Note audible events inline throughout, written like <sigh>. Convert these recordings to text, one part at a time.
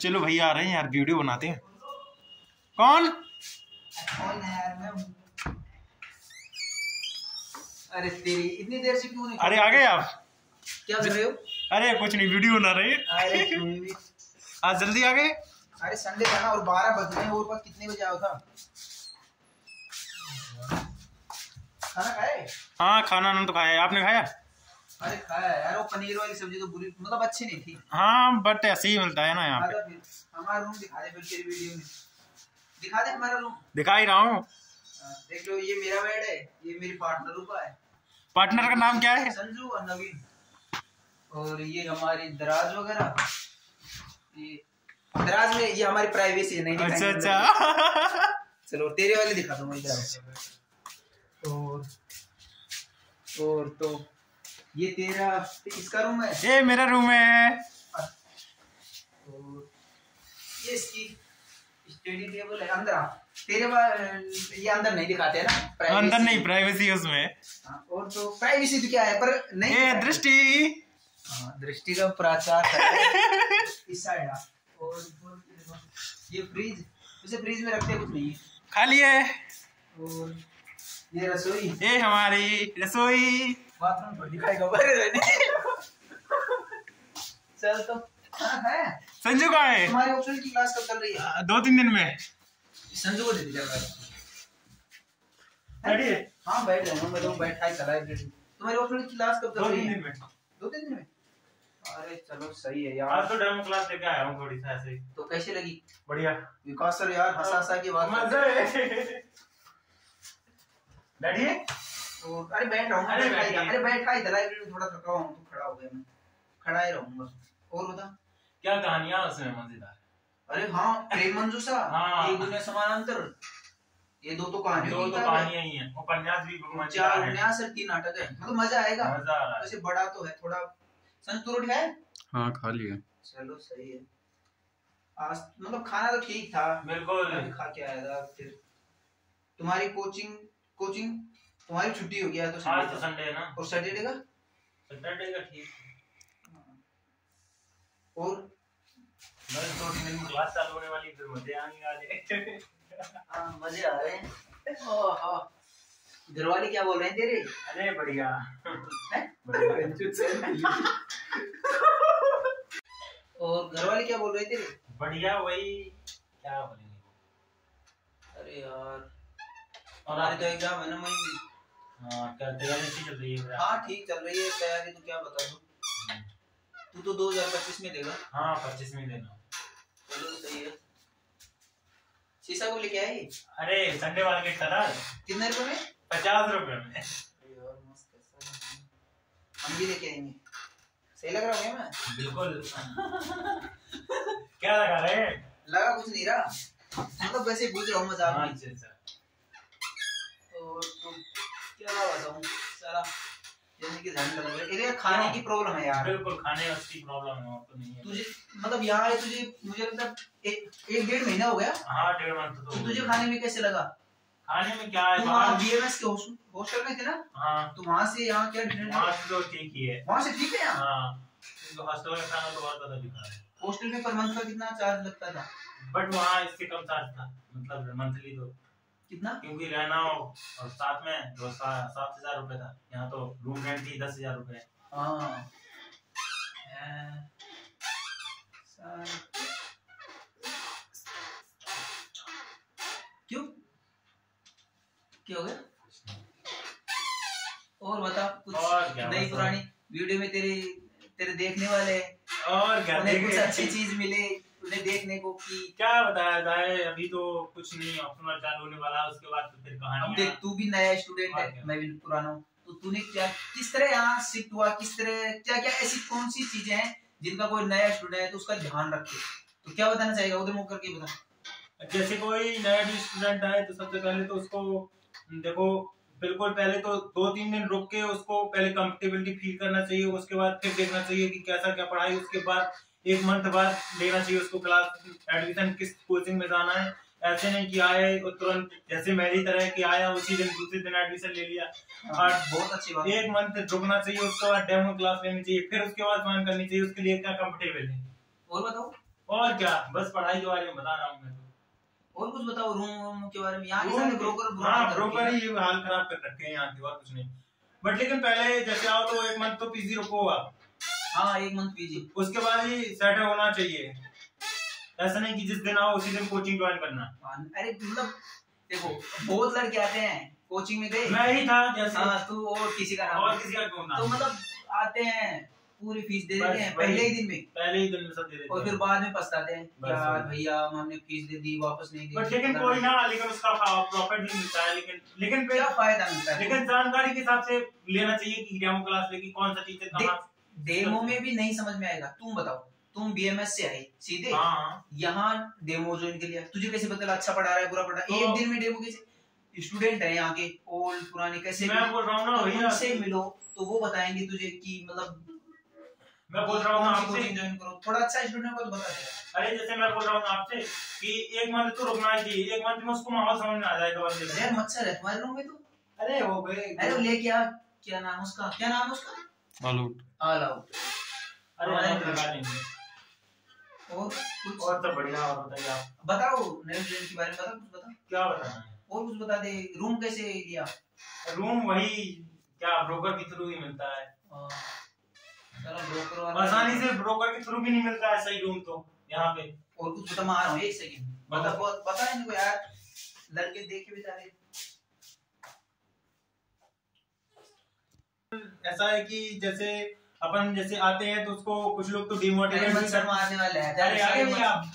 चलो भैया आ रहे हैं यार वीडियो बनाते हैं। कौन? कौन यार मैं। अरे तेरी इतनी देर से क्यों नहीं अरे आ गए आप। क्या कर रहे हो? अरे कुछ नहीं वीडियो बना रहे <laughs> आज जल्दी आ गए? अरे संडे था ना और बारह बज रहे और बात कितने बजे आओ था? खाना खाए हाँ? खाना ना तो खाया है। आपने खाया? अरे खाया यार वो पनीर वाली सब्ज़ी तो बुरी मतलब अच्छी नहीं थी। हाँ बट ऐसे ही मिलता है ना यहाँ पे। हमारा रूम दिखा दे फिर तेरी वीडियो में। दिखा दे हमारा रूम दिखा ही रहा हूँ। हाँ, देख लो ये मेरा बेड है ये मेरी पार्टनर का है। पार्टनर का नाम क्या है? संजू और नवीन। और ये हमारी दराज वगैरह। ये दराज में ये हमारी प्राइवेसी है नहीं अच्छा अच्छा। <laughs> चलो तेरे वाले दिखा दूँगा इधर और और तो ये तेरा इसका रूम है? ये मेरा रूम है। ये इसकी स्टडी टेबल है अंदर आ। तेरे ये अंदर नहीं दिखाते हैं ना अंदर नहीं प्राइवेसी है उसमें। हाँ, और तो प्राइवेसी तो क्या है पर नहीं ये दृष्टि। हाँ, दृष्टि का प्राचार। <laughs> इस साइड और ये फ्रिज उसे फ्रिज में रखते कुछ नहीं। खाली है। और ये रसोई। ये हमारी रसोई। बाथरूम तो दिखाएगा बड़े रहने चल तो। खाया संजू कहाँ है? तुम्हारी ऑप्शन की क्लास कब चल रही है? दो तीन दिन में। संजू को दे दीजिए बैठिए। हाँ बैठ रहा हूँ मैं तो बैठा ही चला है तुम्हारी ऑप्शन की क्लास कब चल दो तीन दिन में। दो तीन दिन में? अरे चलो सही है यार। आज तो डेमो क्लास लेके आया हूँ थोड़ी सा ऐसे तो कैसी लगी? बढ़िया। विकास सर यार हंसा हंसा की बात मज़े बैठिए। तो अरे बैठ रहा हूँ अरे बैठा था। लाइब्रेरी में थोड़ा थका हुआ हूँ तो खड़ा हो गया मैं। खड़ा ही रहूँगा और बता क्या कहानियाँ उसमें मज़ेदार अरे हाँ प्रेम मंजूषा। हाँ। एक दुनिया समानांतर। ये दो तो कहानी दो तो कहानियाँ ही हैं। उपन्यास भी चार उपन्यास और तीन नाटक है। मतलब मज़ा आएगा। मज़ा आ रहा है। वैसे बड़ा तो है थोड़ा। संत रोटी है हाँ खा लिया चलो सही है। आज मतलब खाना तो ठीक था। बिल्कुल। खा के आया था फिर। तुम्हारी कोचिंग कोचिंग? तुम्हारी छुट्टी हो गया तो आज संडे तो संडे है ना। और सैटरडे का? सैटरडे का ठीक और? बस दो तीन दिन में क्लास चालू होने वाली फिर मज़े आएँगे आज हाँ, मज़े आ रहे हैं। ओह, हाँ। घरवाले क्या बोल रहे हैं तेरे? अरे बढ़िया। हैं? और घरवाले क्या बोल रहे हैं तेरे? बढ़िया वही क्या बोलेंगे अरे यार। और आप तो एग्ज़ाम है ना मई में। हाँ क्या तैयारी अच्छी चल रही है हाँ ठीक चल रही है तैयारी तो क्या बता दूँ? तू तो 2025 में देगा हाँ पच्चीस में देना चलो सही है। शीशा को लेके आई? अरे संडे था कितने रुपए में? पचास रुपए में। हम भी लेके आएँगे। सही लग रहा हूँ मैं? बिल्कुल। क्या लगा रहे लगा कुछ नहीं रहा। मतलब वैसे पूछ रहा हूँ मज़ाक हाँ, अच्छा अच्छा। तो क्या बताऊँ सारा जैसे कि ध्यान लगा है। खाने की प्रॉब्लम है यार। बिल्कुल खाने की प्रॉब्लम है और तो नहीं है। तुझे मतलब यहाँ आए तुझे मुझे है एक एक डेढ़ महीना हो गया। हाँ डेढ़ मंथ तो तो तुझे खाने में कैसे लगा? खाने में क्या है वहाँ बीएमएस के हॉस्टल में थे ना? हाँ। तो वहाँ से यहाँ क्या डिफरेंस वहाँ से तो ठीक ही है। वहाँ से ठीक है हाँ। तो हॉस्टल का खाना तो बहुत ज़्यादा दिखा है। हॉस्टल में पर मंथ का कितना चार्ज लगता था? बट वहाँ इससे कम चार्ज था मतलब मंथली तो। कितना? क्योंकि रहना हो और साथ में सा- सात हज़ार रुपए था यहाँ तो रूम रेंट ही दस हज़ार रुपए। है। क्यों? क्या हो गया? और बता कुछ और नई पुरानी वीडियो में तेरे तेरे देखने वाले और क्या कुछ अच्छी चीज़ मिले। उन्हें देखने को कि क्या बताया जाए अभी तो कुछ नहीं ऑप्शनल चालू होने वाला है, उसके बाद तो फिर कहानी देख तू भी नया स्टूडेंट है मैं भी पुराना हूँ। तो तूने क्या किस तरह यहाँ शिफ्ट हुआ किस तरह क्या क्या ऐसी कौन सी चीज़ें हैं जिनका कोई नया स्टूडेंट है तो उसका ध्यान रखे? तो क्या बताना चाहेगा? उधर मुख करके बता। जैसे कोई नया भी स्टूडेंट आए तो सबसे पहले तो उसको देखो बिल्कुल पहले तो दो तीन दिन रुक के उसको पहले कंफर्टेबिलिटी फील करना चाहिए उसके बाद फिर देखना चाहिए कि कैसा क्या पढ़ाई उसके बाद एक मंथ बाद लेना चाहिए उसको क्लास एडमिशन किस कोचिंग में जाना है। ऐसे नहीं कि आए और तुरंत जैसे मेरी तरह कि आया उसी दिन दूसरे दिन एडमिशन ले लिया। हाँ, और बहुत अच्छी बात एक मंथ रुकना चाहिए उसके बाद डेमो क्लास लेनी चाहिए फिर उसके बाद ज्वाइन करनी चाहिए उसके लिए क्या कंफर्टेबल है? और बताओ। और क्या बस पढ़ाई के बारे में बता रहा हूँ मैं तो। और कुछ बताओ रूम वूम के बारे में। यहाँ के सारे ब्रोकर हाँ ब्रोकर ही। हाल खराब कर रखे हैं यहाँ के और कुछ नहीं। बट लेकिन पहले जैसे आओ तो एक मंथ तो पीजी रुको आप। हाँ एक मंथ पीजी उसके बाद ही सेट होना चाहिए। ऐसा नहीं कि जिस दिन आओ उसी दिन कोचिंग ज्वाइन करना। अरे मतलब देखो बहुत लड़के आते हैं कोचिंग में गए। मैं ही था जैसे। हाँ तू और किसी का और किसी का क्यों ना तो मतलब आते हैं पूरी फ़ीस दे देते हैं पहले ही दिन में। पहले ही दिन में सब दे देते और फिर बाद में पछताते हैं यार भैया हमने फ़ीस दे दी वापस नहीं दी। बट लेकिन कोई ना लेकिन उसका प्रॉफिट नहीं मिलता है लेकिन लेकिन क्या फ़ायदा मिलता है? लेकिन जानकारी के हिसाब से लेना चाहिए कि डेमो क्लास लेगी कौन सा टीचर कहाँ डेमो में भी नहीं समझ में आएगा। तुम बताओ। तुम बीएमएस से आई सीधे? हाँ। यहाँ डेमो ज्वाइन के लिए। तुझे कैसे पता अच्छा पढ़ा रहा है बुरा पढ़ा रहा है? तो- एक दिन में डेमो कैसे? स्टूडेंट है यहाँ के ओल्ड पुराने कैसे मैं बोल रहा हूँ ना तो भैया। उनसे मिलो तो वो बताएँगे तुझे कि मतलब मैं बोल रहा हूँ ना आपसे। ज्वाइन करो। थोड़ा अच्छा स्टूडेंट को तो बता देगा अरे जैसे मैं बोल रहा हूँ आपसे कि एक मंथ तो रुकना ही चाहिए। एक मंथ में उसको माहौल समझ में आ जाएगा बंदे का। मच्छर है तुम्हारे रूम में तो। अरे हो गए। अरे लेके आ क्या? नाम उसका? क्या नाम है उसका? आलूट ऑल आउट अरे लगा लेंगे। और कुछ? और तो बढ़िया और बताइए आप। बताओ नए स्टूडेंट के बारे में बता कुछ बता क्या बताना है? और कुछ बता दे रूम कैसे लिया रूम वही क्या ब्रोकर के थ्रू ही मिलता है। चलो ब्रोकर वाला आसानी से ब्रोकर के थ्रू भी नहीं मिलता है सही रूम तो यहाँ पे। और कुछ बता मैं आ रहा हूँ एक सेकंड बता बहुत बता इनको यार। लड़के देखे बेचारे। ऐसा है कि जैसे अपन जैसे आते हैं तो उसको कुछ लोग तो अरे डिमोटिवेट भी करते मारने वाले हैं। अरे आगे नहीं आप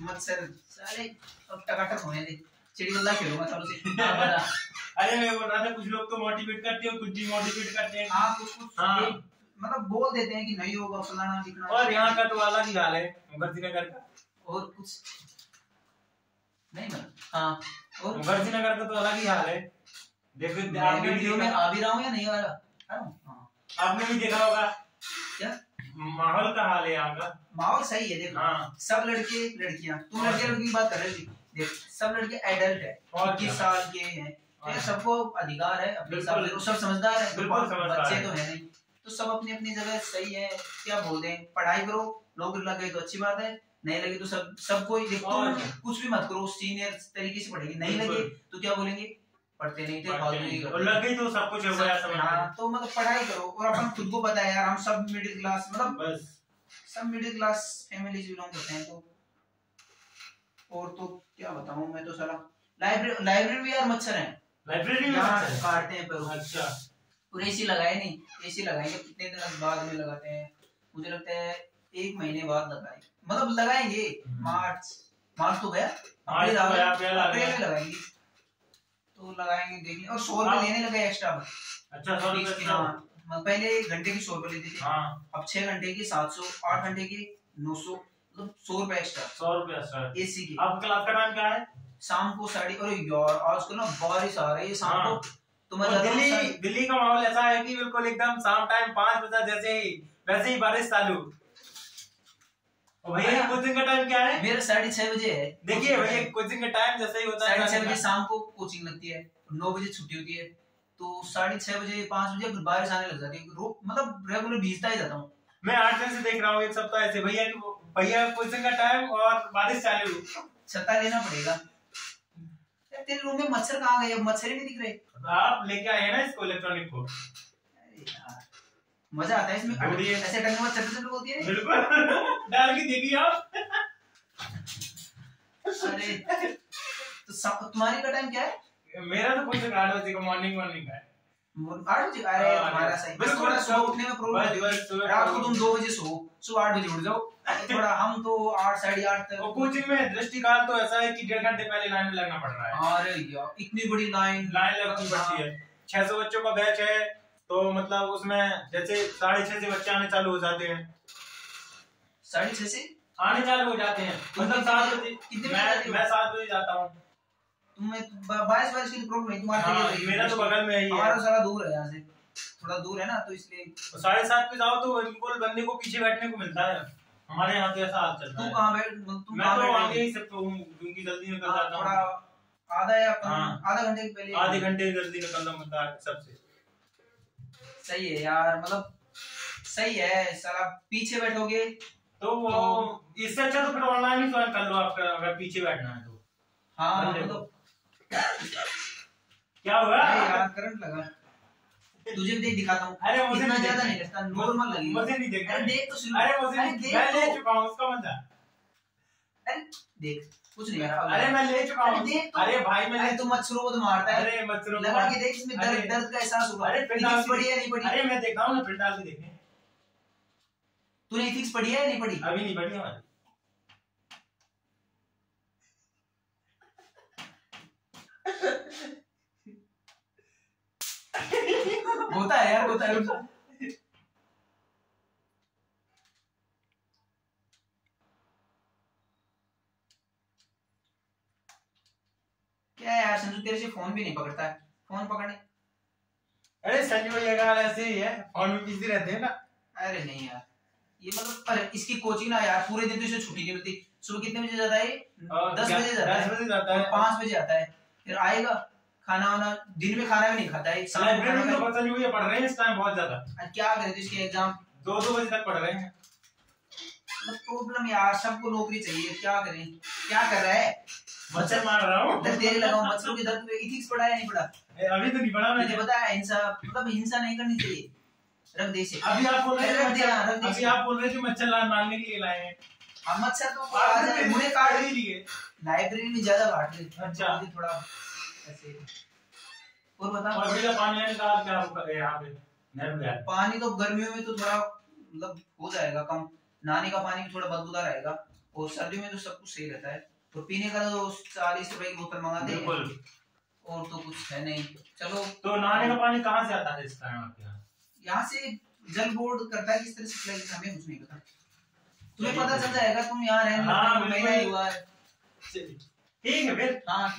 मच्छर साले अब टकाटक होने दे। चिड़ी गल्ला खेलूँगा चलो से। हाँ, अरे मैं बोल रहा था कुछ लोग तो मोटिवेट करते हैं कुछ डिमोटिवेट करते हैं। हाँ कुछ कुछ हाँ। मतलब बोल देते हैं कि नहीं होगा फलाना दिखना। और यहाँ का तो अलग ही हाल है मुखर्जी का। और कुछ नहीं बना हाँ। और मुखर्जी नगर का तो अलग ही हाल है। देखो वीडियो में आ भी रहा हूँ या नहीं आ रहा? हूँ? हाँ। आपने भी देखा होगा। क्या? माहौल का हाल है यहाँ का। माहौल सही है देखो। हाँ। सब लड़के लड़कियाँ तुम लड़के लड़की की बात कर रहे थे देख सब लड़के एडल्ट है और क्या? साल के हैं। ठीक है। सबको अधिकार है अपने हिसाब से। सब समझदार है बिल्कुल बच्चे तो है नहीं। तो सब अपनी अपनी जगह सही है क्या बोल दें? पढ़ाई करो नौकरी लग गई तो अच्छी बात है नहीं लगे तो सब सबको? कुछ भी मत करो सीनियर तरीके से पढ़ेंगे। नहीं लगे तो क्या बोलेंगे? पढ़ते नहीं थे ही और लग गई तो सब कुछ हो गया समझ हाँ। तो मतलब पढ़ाई करो और अपन खुद को पता है यार हम सब मिडिल क्लास मतलब बस। सब मिडिल क्लास फैमिली से बिलोंग करते हैं तो और तो क्या बताऊँ मैं तो साला। लाइब्रेरी लाइब्रेरी भी यार मच्छर है। लाइब्रेरी में है। काटते हैं पर। अच्छा। और एसी लगाए नहीं एसी लगाएँगे कितने दिन बाद में लगाते हैं। मुझे लगता है एक महीने बाद लगाएँगे। मतलब लगाएँगे हम्म। मार्च। मार्च तो गया। अप्रैल तो अप्रैल। में लगाएँगे। तो लगाएँगे देखेंगे। और सौ रुपए हाँ। लेने लगे एक्स्ट्रा अच्छा सौ रुपये हाँ। मतलब पहले घंटे की सौ रुपए लेते थे। हाँ। अब छह घंटे की सात सौ आठ घंटे की नौ सौ मतलब सौ रुपए एक्स्ट्रा सौ रुपया सर एसी की। आपका क्लास का टाइम क्या है? शाम को साढ़े अरे यार आजकल ना बारिश आ रही है शाम। को तो मैं और जाता हूँ दिल्ली दिल्ली का माहौल ऐसा है कि बिल्कुल एकदम शाम टाइम पाँच बजा जैसे ही वैसे ही बारिश चालू। और भैया कोचिंग का टाइम क्या है? मेरा साढ़े छह बजे है। देखिए भैया कोचिंग का टाइम जैसे ही होता है साढ़े छह बजे शाम को कोचिंग लगती है नौ बजे छुट्टी होती है। तो साढ़े छह बजे पाँच बजे फिर बारिश आने लग जाती है। मतलब रेगुलर भीजता ही जाता हूँ। मैं आठ दिन से देख रहा हूँ एक सप्ताह ऐसे। भैया भैया कोचिंग का टाइम और बारिश चालू छता लेना पड़ेगा। तेरे रूम में मच्छर कहाँ गए? मच्छर ही नहीं दिख रहे। आप लेके आए ना इसको इलेक्ट्रॉनिक को? मज़ा आता है इसमें। ऐसे टंगे में चप्पल चप्पल होती है बिल्कुल। <laughs> डाल के देखिए आप। अरे तो सा- तुम्हारी का टाइम क्या है? मेरा तो कोचिंग आठ बजे का मॉर्निंग मॉर्निंग का है। आठ बजे? अरे हाँ, तुम्हारा सही। बस थोड़ा सुबह उठने में प्रॉब्लम है। रात को तुम दो बजे सो। सुबह आठ बजे उठ जाओ। थोड़ा हम तो आठ साढ़े आठ तक कोचिंग में दृष्टिकाल तो ऐसा है कि डेढ़ घंटे पहले लाइन में लगना पड़ रहा है। अरे यार इतनी बड़ी लाइन। लाइन लगनी पड़ती है। छह सौ बच्चों का बैच है। तो मतलब उसमें जैसे साढ़े छह से बच्चे आने चालू हो जाते हैं। साढ़े छह से? आने चालू हो जाते हैं। मतलब सात बजे मैं मैं सात बजे जाता हूँ। तुम्हें बाईस बाईस की प्रॉब्लम है तुम्हारे हाँ, मेरा तो बगल में ही है। हमारा सारा दूर है यहाँ से। थोड़ा दूर है ना तो इसलिए तो साढ़े सात पे जाओ तो बिल्कुल बंदे को पीछे बैठने को मिलता है। हमारे यहाँ तो ऐसा हाल चल रहा है। कहाँ बैठ तुम मैं तो आगे ही हूँ क्योंकि जल्दी निकल हाँ, जाता हूँ। आधा या हाँ। आधा घंटे के पहले आधे घंटे जल्दी निकलना पड़ता है सबसे। सही है यार मतलब सही है साला पीछे बैठोगे तो वो तो- इससे अच्छा तो फिर ऑनलाइन ही ज्वाइन कर लो आपका अगर पीछे बैठना है तो। हाँ मतलब क्या हुआ? यार करंट लगा। तुझे भी देख दिखाता हूँ। अरे मुझे इतना ज़्यादा नहीं लगता नॉर्मल लगेगा मुझे नहीं देखना अरे देख तो शुरू अरे मुझे नहीं- देख मैं ले तो। चुका हूँ उसका मज़ा। अरे देख। कुछ नहीं यार अरे मैं ले चुका हूँ। तो। अरे भाई मैं अरे तू मच्छरों को तो मारता है। अरे मच्छरों लगा के देख इसमें दर्द दर्द का एहसास होगा अरे डाल पढ़ी है नहीं पढ़ी अरे मैं देख रहा हूँ ना फिर डाल के देखें तूने इथिक्स पढ़ी है नहीं पढ़ी? अभी नहीं बढ़ी हमारी होता है यार होता है। है तेरे से फ़ोन भी नहीं पकड़ता है। फ़ोन पकड़ने। अरे संजू भैया का हाल ऐसे ही है फ़ोन में बिज़ी रहते हैं ना। अरे नहीं यार ये मतलब अरे इसकी कोचिंग ना यार पूरे दिन तो इसे छुट्टी नहीं मिलती। सुबह कितने बजे जाता है दस बजे जाता है। बजे जाता है। पाँच बजे आता है। फिर आएगा खाना वाना दिन में खाना भी नहीं खाता है लाइब्रेरी में तो। बच्चा संजू भैया पढ़ रहे हैं इस टाइम बहुत ज़्यादा। क्या करे तो इसके एग्ज़ाम दो दो बजे तक पढ़ रहे हैं। प्रॉब्लम यार सबको नौकरी चाहिए क्या करें? क्या कर रहा है? मच्छर मार रहा हूँ। दर्द तेरे लगाओ मच्छरों के दर्द पे इथिक्स पढ़ा है नहीं पढ़ा अभी तो नहीं पढ़ा मुझे मैंने पता है हिंसा मतलब हिंसा नहीं करनी चाहिए। रख दे इसे। अभी आप बोल रहे रख दे रख दे अभी आप बोल रहे थे मच्छर मारने के लिए लाए हैं। हाँ, मच्छर तो आ जाए मुझे काट ही लिए लाइब्रेरी में ज़्यादा बांट ले अच्छा। मुझे थोड़ा ऐसे। और बता। और भैया पानी आने का क्या होगा? यहाँ पे नहर में पानी तो गर्मियों में तो थोड़ा मतलब हो जाएगा कम। नहाने का पानी भी थोड़ा बदबूदार रहेगा और सर्दियों में तो सब कुछ सही रहता है। तो पीने का तो चालीस रुपए की बोतल हैं बिल्कुल। और तो कुछ है नहीं। चलो। तो नहाने का पानी कहाँ से आता है इस कारण आपके यहाँ? यहाँ से जल बोर्ड करता है किस तरह से हमें कुछ नहीं पता। तुम्हें पता चल जाएगा तुम यहाँ रहने हाँ। हुआ है। ठीक है फिर। हाँ।